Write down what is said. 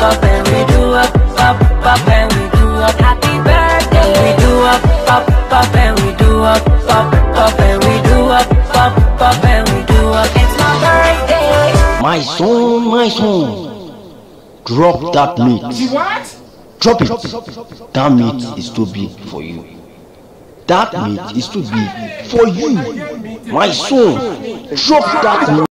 up and we do up, up, up and we do up. Happy birthday. And we do up, up, up and we do up, up, up and we do up, up, up and we do up. It's my birthday. My son, my son, drop that meat. What? Drop it. That meat is too big for you. That meat is too big for you. My son, drop that meat.